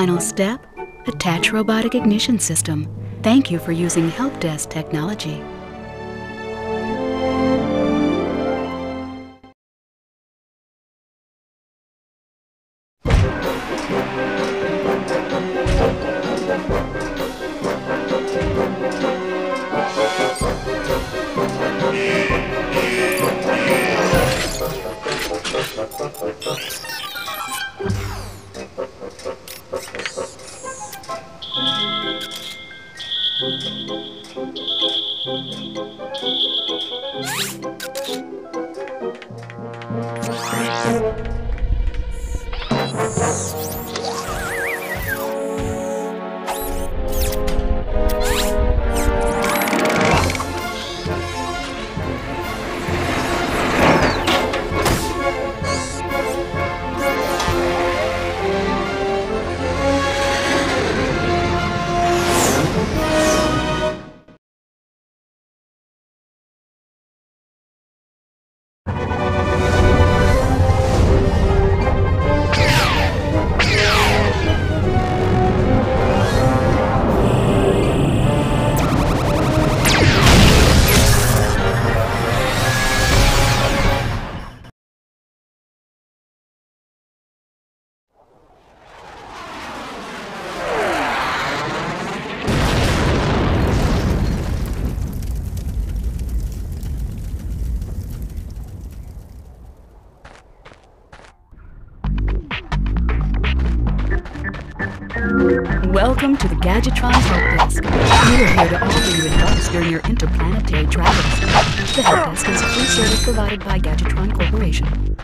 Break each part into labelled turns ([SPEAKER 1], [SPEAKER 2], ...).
[SPEAKER 1] Final step attach robotic ignition system. Thank you for using Help Desk technology. Welcome to Gadgetron Help Desk. We are here to offer you advice during your interplanetary travels. The Help Desk is a free service provided by Gadgetron Corporation.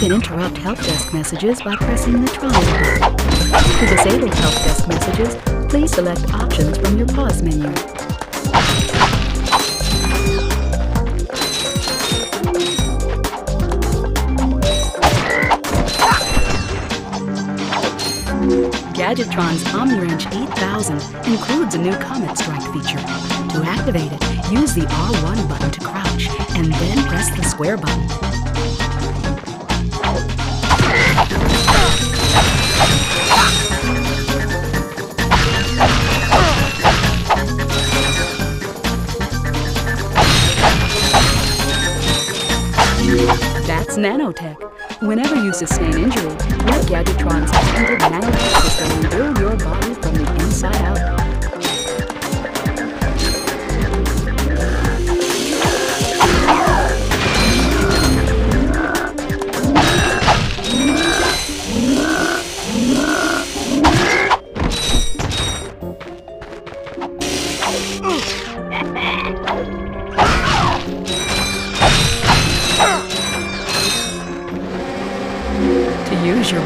[SPEAKER 1] Can interrupt help desk messages by pressing the triangle. To disable help desk messages, please select options from your pause menu. Gadgetron's OmniWrench 8000 includes a new Comet Strike feature. To activate it, use the R1 button to crouch and then press the square button. That's nanotech. Whenever you sustain injury, let Gadgetron's patented nanotech system rebuild your body from the inside out.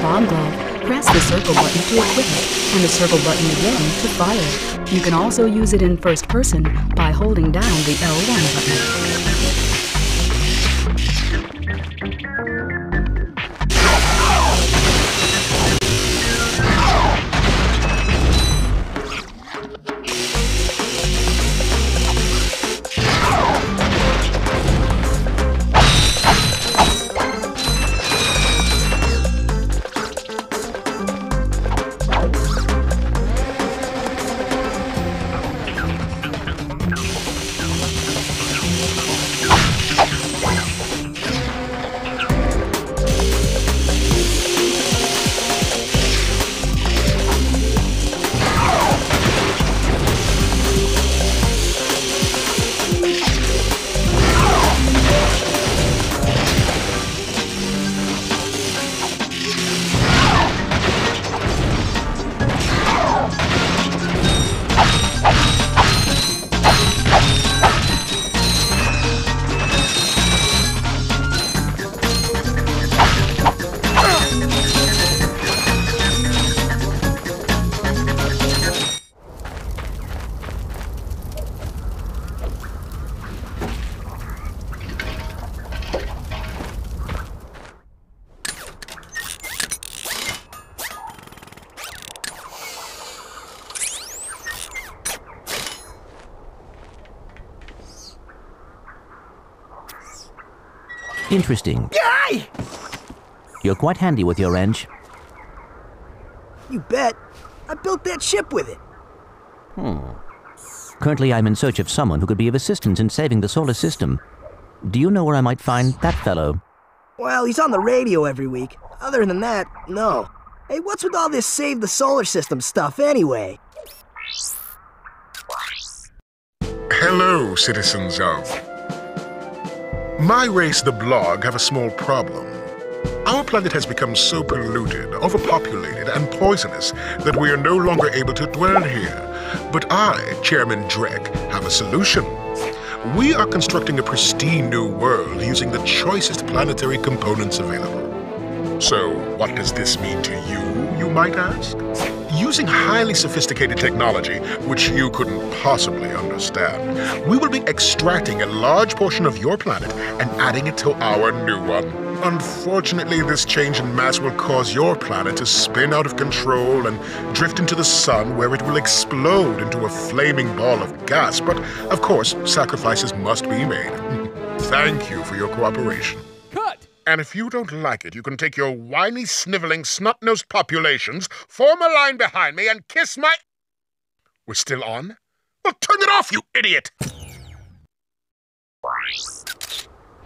[SPEAKER 1] Bomb glove, press the circle button to equip it, and the circle button again to fire. You can also use it in first person by holding down the L1 button.
[SPEAKER 2] Interesting.
[SPEAKER 3] Yay!
[SPEAKER 2] You're quite handy with your wrench.
[SPEAKER 3] You bet. I built that ship with it. Hmm.
[SPEAKER 2] Currently, I'm in search of someone who could be of assistance in saving the solar system. Do you know where I might find that fellow?
[SPEAKER 3] Well, he's on the radio every week. Other than that, no. Hey, what's with all this save the solar system stuff anyway?
[SPEAKER 4] Hello, citizens of. My race, the Blarg, have a small problem. Our planet has become so polluted, overpopulated, and poisonous that we are no longer able to dwell here. But I, Chairman Drek, have a solution. We are constructing a pristine new world using the choicest planetary components available. So, what does this mean to you, you might ask? Using highly sophisticated technology, which you couldn't possibly understand, we will be extracting a large portion of your planet and adding it to our new one. Unfortunately, this change in mass will cause your planet to spin out of control and drift into the sun, where it will explode into a flaming ball of gas. But, of course, sacrifices must be made. Thank you for your cooperation.
[SPEAKER 5] Cut!
[SPEAKER 4] And if you don't like it, you can take your whiny, sniveling, snot-nosed populations, form a line behind me, and kiss my... We're still on? Well, turn it off, you idiot!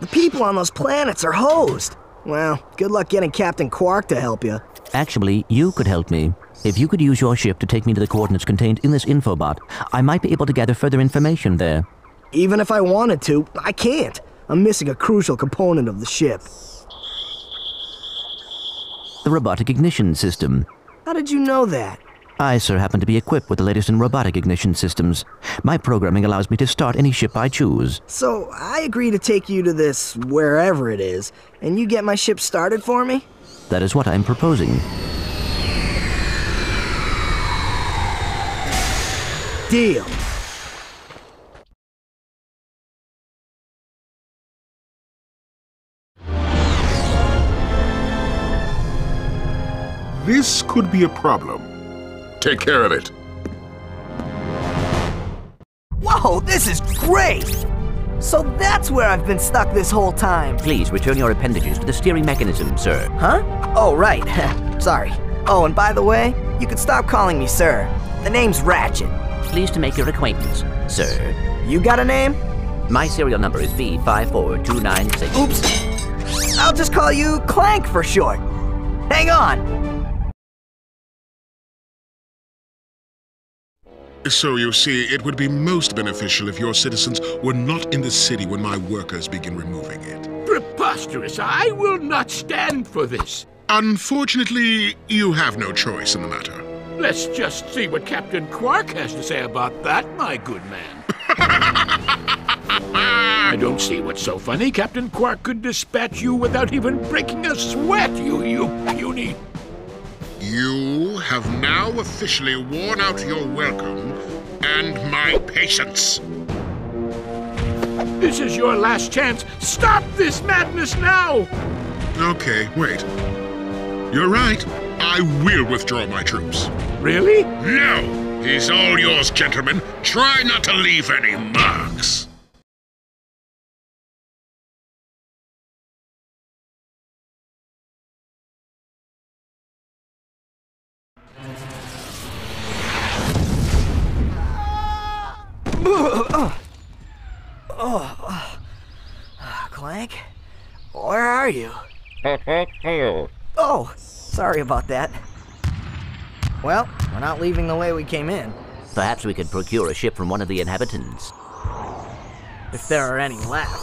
[SPEAKER 3] The people on those planets are hosed. Well, good luck getting Captain Quark to help you.
[SPEAKER 2] Actually, you could help me. If you could use your ship to take me to the coordinates contained in this infobot, I might be able to gather further information there.
[SPEAKER 3] Even if I wanted to, I can't. I'm missing a crucial component of the ship.
[SPEAKER 2] The robotic ignition system.
[SPEAKER 3] How did you know that?
[SPEAKER 2] I, sir, happen to be equipped with the latest in robotic ignition systems. My programming allows me to start any ship I choose.
[SPEAKER 3] So, I agree to take you to this wherever it is, and you get my ship started for me?
[SPEAKER 2] That is what I'm proposing.
[SPEAKER 3] Deal.
[SPEAKER 4] This could be a problem. Take care of it.
[SPEAKER 3] Whoa, this is great! So that's where I've been stuck this whole time.
[SPEAKER 2] Please return your appendages to the steering mechanism, sir.
[SPEAKER 3] Huh? Oh, right. Sorry. Oh, and by the way, you could stop calling me sir. The name's Ratchet.
[SPEAKER 2] Pleased to make your acquaintance, sir.
[SPEAKER 3] You got a name?
[SPEAKER 2] My serial number is V54296.
[SPEAKER 3] Oops. I'll just call you Clank for short. Hang on.
[SPEAKER 4] So you see, it would be most beneficial if your citizens were not in the city when my workers begin removing it.
[SPEAKER 5] Preposterous! I will not stand for this.
[SPEAKER 4] Unfortunately, you have no choice in the matter.
[SPEAKER 5] Let's just see what Captain Quark has to say about that, my good man. I don't see what's so funny. Captain Quark could dispatch you without even breaking a sweat, you, you puny.
[SPEAKER 4] You have now officially worn out your welcome and my patience.
[SPEAKER 5] This is your last chance. Stop this madness now!
[SPEAKER 4] Okay, wait. You're right. I will withdraw my troops.
[SPEAKER 5] Really?
[SPEAKER 4] No! He's all yours, gentlemen. Try not to leave any marks.
[SPEAKER 3] Are you? Oh, sorry about that. Well, we're not leaving the way we came in,
[SPEAKER 2] Perhaps we could procure a ship from one of the inhabitants.
[SPEAKER 3] if there are any left.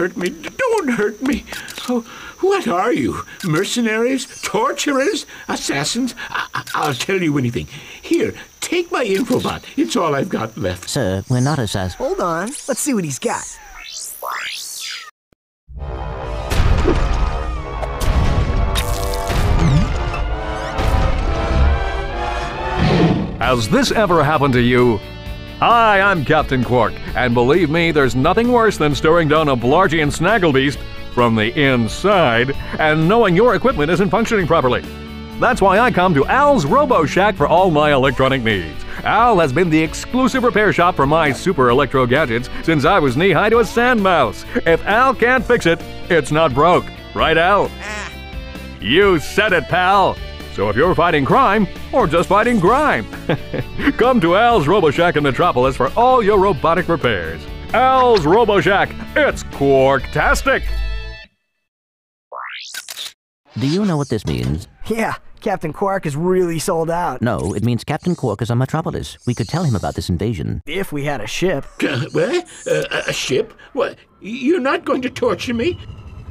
[SPEAKER 5] Hurt me. Don't hurt me. Oh, what are you? Mercenaries? Torturers? Assassins? I- will tell you anything. Here, take my infobot. It's all I've got left.
[SPEAKER 2] Sir, we're not assassins.
[SPEAKER 3] Hold on. Let's see what he's got.
[SPEAKER 6] Has this ever happened to you? Hi, I'm Captain Quark, and believe me, there's nothing worse than staring down a Blargian snagglebeast from the inside and knowing your equipment isn't functioning properly. That's why I come to Al's Robo Shack for all my electronic needs. Al has been the exclusive repair shop for my super electro gadgets since I was knee high to a sand mouse. If Al can't fix it, it's not broke. Right, Al? Ah. You said it, pal! So if you're fighting crime, or just fighting grime, come to Al's RoboShack in Metropolis for all your robotic repairs. Al's RoboShack, it's Quarktastic!
[SPEAKER 2] Do you know what this means?
[SPEAKER 3] Yeah, Captain Quark is really sold out.
[SPEAKER 2] No, it means Captain Quark is on Metropolis. We could tell him about this invasion.
[SPEAKER 3] If we had a ship.
[SPEAKER 5] Uh, what? Uh, a ship? What? You're not going to torture me?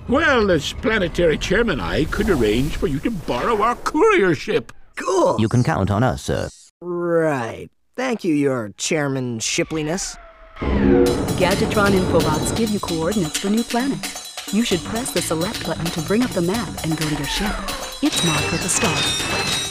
[SPEAKER 5] Well, as planetary chairman, I could arrange for you to borrow our courier ship.
[SPEAKER 3] Cool.
[SPEAKER 2] You can count on us, sir.
[SPEAKER 3] Right. Thank you, your chairman shipliness.
[SPEAKER 1] Gadgetron infobots give you coordinates for new planets. You should press the select button to bring up the map and go to your ship. It's marked with a star.